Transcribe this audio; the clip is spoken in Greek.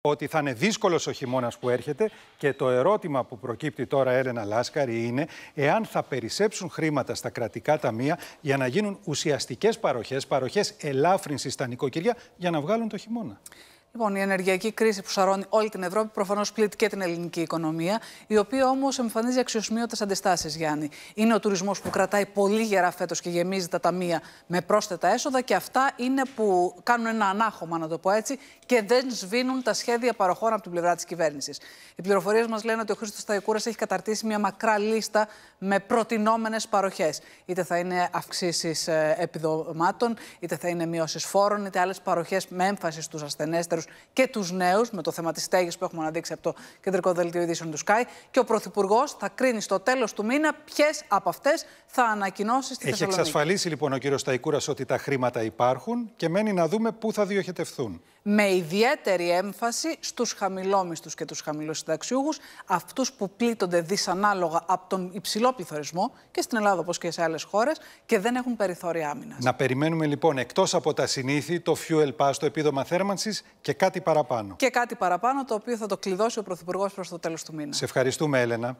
ότι θα είναι δύσκολος ο χειμώνας που έρχεται και το ερώτημα που προκύπτει τώρα, Έλενα Λάσκαρη, είναι εάν θα περισσέψουν χρήματα στα κρατικά ταμεία για να γίνουν ουσιαστικές παροχές, παροχές ελάφρυνσης στα νοικοκυριά για να βγάλουν το χειμώνα. Λοιπόν, η ενεργειακή κρίση που σαρώνει όλη την Ευρώπη προφανώς πλήττει και την ελληνική οικονομία, η οποία όμως εμφανίζει αξιοσημείωτες αντιστάσεις, Γιάννη. Είναι ο τουρισμός που κρατάει πολύ γερά φέτος και γεμίζει τα ταμεία με πρόσθετα έσοδα, και αυτά είναι που κάνουν ένα ανάχωμα, να το πω έτσι, και δεν σβήνουν τα σχέδια παροχών από την πλευρά της κυβέρνησης. Οι πληροφορίες μας λένε ότι ο Χρήστος Ταϊκούρα έχει καταρτήσει μια μακρά λίστα με προτινόμενες παροχές. Είτε θα είναι αυξήσεις ε, επιδομάτων, είτε θα είναι μειώσεις φόρων, είτε άλλες παροχές με έμφαση στους ασθενέστερους και τους νέους, με το θέμα της στέγης που έχουμε αναδείξει από το κεντρικό δελτίο ειδήσεων του ΣΚΑΙ. Και ο Πρωθυπουργός θα κρίνει στο τέλος του μήνα ποιες από αυτές θα ανακοινώσει στη Έχει Θεσσαλονίκη. εξασφαλίσει λοιπόν ο κύριος Ταϊκούρα ότι τα χρήματα υπάρχουν και μένει να δούμε πού θα διοχετευθούν. Με ιδιαίτερη έμφαση στους χαμηλόμισθου και τους χαμηλοσυνταξιούχους, αυτούς που πλήττονται δυσανάλογα από τον υψηλό πληθωρισμό και στην Ελλάδα όπως και σε άλλες χώρες και δεν έχουν περιθώρια άμυνας. Να περιμένουμε λοιπόν εκτός από τα συνήθη το fuel pass, το επίδομα θέρμανσης και κάτι παραπάνω. Και κάτι παραπάνω, το οποίο θα το κλειδώσει ο Πρωθυπουργός προς το τέλος του μήνα. Σε ευχαριστούμε, Έλενα.